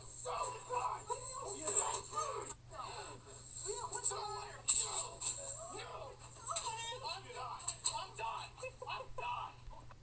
so